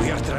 We are trying.